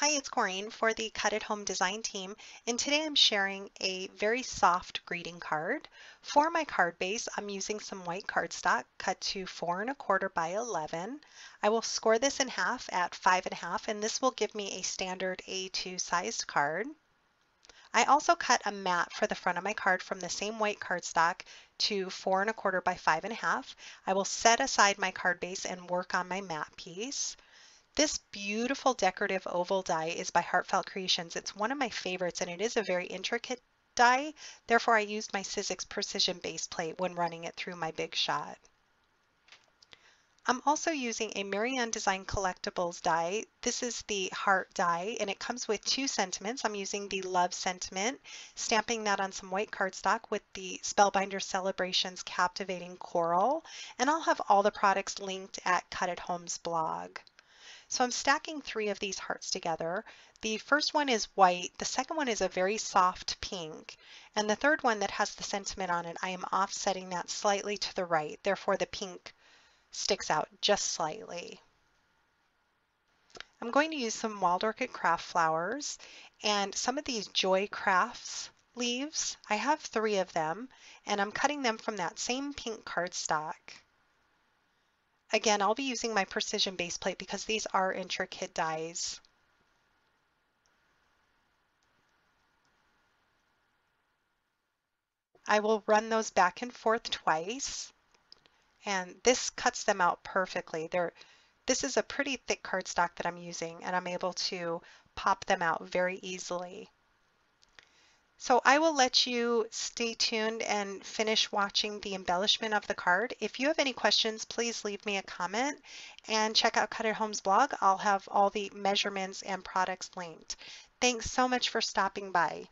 Hi, it's Corene for the Cut at Home design team, and today I'm sharing a very soft greeting card. For my card base, I'm using some white cardstock cut to four and a quarter by 11. I will score this in half at five and a half, and this will give me a standard A2 sized card. I also cut a mat for the front of my card from the same white cardstock to four and a quarter by five and a half. I will set aside my card base and work on my mat piece. This beautiful decorative oval die is by Heartfelt Creations. It's one of my favorites and it is a very intricate die. Therefore, I used my Sizzix Precision base plate when running it through my big shot. I'm also using a Marianne Design Collectibles die. This is the heart die and it comes with two sentiments. I'm using the love sentiment, stamping that on some white cardstock with the Spellbinder Celebrations Captivating Coral. And I'll have all the products linked at Cut at Home's blog. So I'm stacking three of these hearts together. The first one is white, the second one is a very soft pink, and the third one that has the sentiment on it, I am offsetting that slightly to the right, therefore the pink sticks out just slightly. I'm going to use some Wild Orchid Craft flowers and some of these Joy Crafts leaves. I have three of them and I'm cutting them from that same pink cardstock. Again, I'll be using my precision base plate because these are intricate dies. I will run those back and forth twice and this cuts them out perfectly. They're, this is a pretty thick cardstock that I'm using and I'm able to pop them out very easily. So I will let you stay tuned and finish watching the embellishment of the card. If you have any questions, please leave me a comment and check out Cut at Home's blog. I'll have all the measurements and products linked. Thanks so much for stopping by.